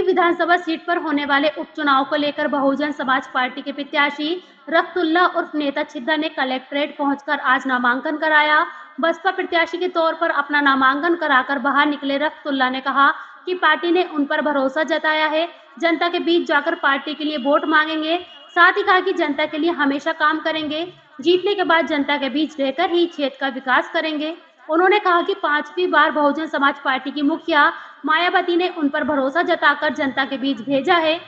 कुंदरकी विधानसभा seat पर होने वाले उपचुनाव को लेकर बहुजन समाज पार्टी के प्रत्याशी रफ्तुल्ला उर्फ़ नेता छिद्दा ने कलेक्ट्रेट पहुंचकर आज नामांकन कराया। बसपा प्रत्याशी के तौर पर अपना नामांकन कराकर बाहर निकले रफ्तुल्ला ने कहा कि पार्टी ने उन पर भरोसा जताया है। जनता के बीच जाकर पार्टी के लिए वोट मांगेंगे। साथ ही कहा कि जनता के लिए हमेशा काम करेंगे। जीतने के बाद जनता के बीच रहकर ही क्षेत्र का विकास करेंगे। उन्होंने कहा कि पांचवी बार बहुजन समाज पार्टी की मुखिया मायावती ने उन पर भरोसा जताकर जनता के बीच भेजा है।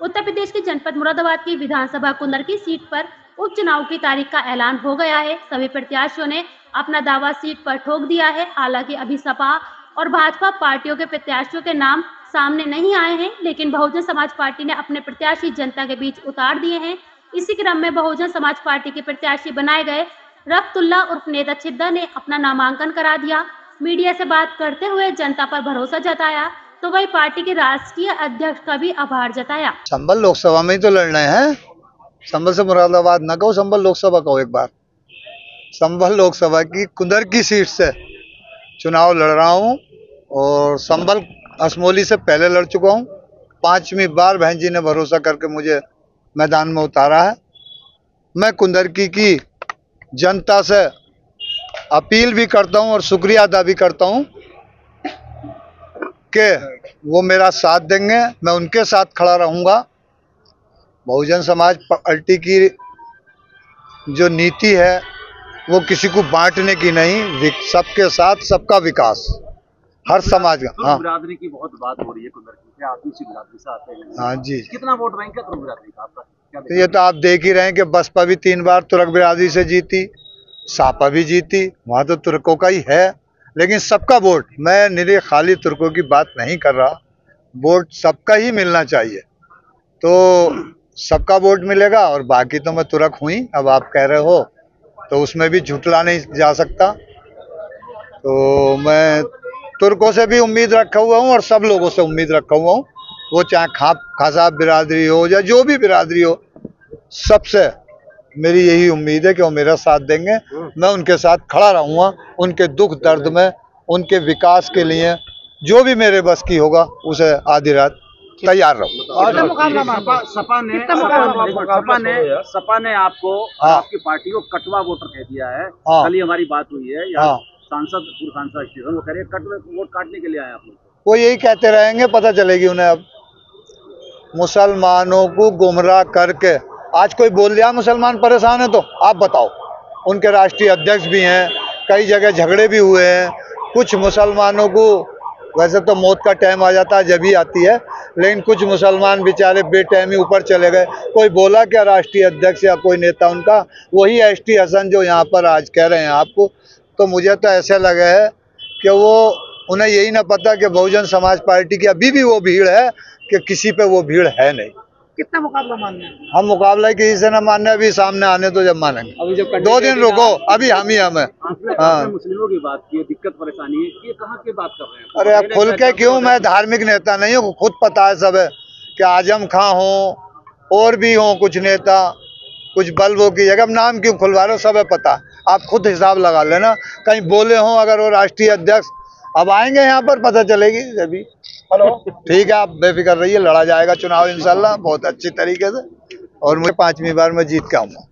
उत्तर प्रदेश के जनपद मुरादाबाद की विधानसभा कुंदर की सीट पर उपचुनाव की तारीख का ऐलान हो गया है। सभी प्रत्याशियों ने अपना दावा सीट पर ठोक दिया है। हालाँकि अभी सपा और भाजपा पार्टियों के प्रत्याशियों के नाम सामने नहीं आए हैं, लेकिन बहुजन समाज पार्टी ने अपने प्रत्याशी जनता के बीच उतार दिए हैं। इसी क्रम में बहुजन समाज पार्टी के प्रत्याशी बनाए गए रफ्तुल्ला उर्फ़ नेता छिद्दा ने अपना नामांकन करा दिया। मीडिया से बात करते हुए जनता पर भरोसा जताया तो वही पार्टी के राष्ट्रीय अध्यक्ष का भी आभार जताया। संबल लोकसभा में ही तो लड़ना है संभल से मुरादाबाद न कहो संभल लोकसभा कहो एक बार। संभल लोकसभा की कुंदर की सीट से चुनाव लड़ रहा हूँ और संबल असमोली से पहले लड़ चुका हूँ। पांचवी बार बहन जी ने भरोसा करके मुझे मैदान में उतारा है। मैं कुंदरकी की जनता से अपील भी करता हूँ और शुक्रिया अदा भी करता हूँ कि वो मेरा साथ देंगे, मैं उनके साथ खड़ा रहूँगा। बहुजन समाज पार्टी की जो नीति है, वो किसी को बांटने की नहीं सबके साथ सबका विकास। हर समाज का हाँ। बिरादरी की बहुत बात हो रही है कुंदर की आप दूसरी बिरादरी से आते हैं। हाँ जी। कितना वोट बैंक है तुर्क बिरादरी का आपका? तो ये तो आप देख ही रहे हैं कि बसपा भी तीन बार तुर्क बिरादरी से जीती सापा भी जीती वहाँ तो तुर्कों का ही है। लेकिन सबका वोट मैं निरे खाली तुर्कों की बात नहीं कर रहा। वोट सबका ही मिलना चाहिए। तो सबका वोट मिलेगा और बाकी तो मैं तुर्क हुई अब आप कह रहे हो। तो उसमें भी झुटला नहीं जा सकता। तो मैं तुर्कों से भी उम्मीद रखा हुआ हूँ और सब लोगों से उम्मीद रखा हुआ हूँ वो चाहे खा खासा बिरादरी हो या जो भी बिरादरी हो सबसे मेरी यही उम्मीद है कि वो मेरा साथ देंगे मैं उनके साथ खड़ा रहूँगा उनके दुख दर्द में उनके विकास के लिए जो भी मेरे बस की होगा उसे आधी रात तैयार रहूँ सपा सपा ने सपा ने सपा ने आपको हाँ। आपकी पार्टी को कटवा वोटर कह दिया है हाँ। कल हमारी बात हुई है यहाँ हाँ। सांसद पूर्व सांसद स्टेशन वो कह रहे कट वोट काटने के लिए आए आप लोग वो यही कहते रहेंगे, पता चलेगी उन्हें अब। मुसलमानों को गुमराह करके, आज कोई बोल दिया, मुसलमान परेशान है तो आप बताओ। उनके राष्ट्रीय अध्यक्ष भी हैं, कई जगह झगड़े भी हुए हैं। कुछ मुसलमानों को, वैसे तो मौत का टाइम आ जाता है, जब ही आती है, लेकिन कुछ मुसलमान बेचारे बेटाइम ही ऊपर चले गए। कोई बोला क्या राष्ट्रीय अध्यक्ष या कोई नेता उनका? वही एस टी हसन जो यहाँ पर आज कह रहे हैं आपको। तो मुझे तो ऐसे लगे है कि वो उन्हें यही ना पता कि बहुजन समाज पार्टी की अभी भी वो भीड़ है कि किसी पे वो भीड़ है नहीं। कितना मुकाबला मानना है? हम मुकाबला किसी से ना मानने अभी सामने आने तो जब मानेंगे। अभी जब दो दिन रुको अभी हम ही हम हैं। आपने हाँ। मुस्लिमों की बात की दिक्कत परेशानी है ये कहाँ की बात कर रहे हैं? अरे अब खुल के क्यों? मैं धार्मिक नेता नहीं हूँ खुद पता है सब है कि आज़म खां हो और भी हो कुछ नेता। कुछ बल्बों की जगह अब नाम क्यों खुलवा रहे हो सब है पता। आप खुद हिसाब लगा लेना। कहीं बोले हों अगर वो राष्ट्रीय अध्यक्ष अब आएँगे यहाँ पर पता चलेगी अभी हेलो। ठीक है आप बेफिक्र रहिए लड़ा जाएगा चुनाव इंशाल्लाह बहुत अच्छी तरीके से। और मुझे पांचवी बार मैं जीत के आऊँगा।